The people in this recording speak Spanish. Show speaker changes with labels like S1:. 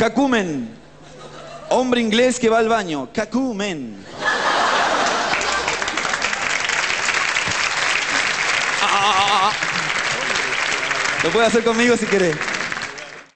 S1: Cacumen. Hombre inglés que va al baño. Cacumen. Ah, ah, ah, ah, Lo puede hacer conmigo si quiere.